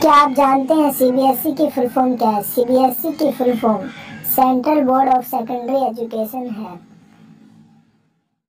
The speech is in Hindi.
क्या आप जानते हैं सीबीएसई की फुल फॉर्म क्या है? सीबीएसई की full form central board of secondary education है।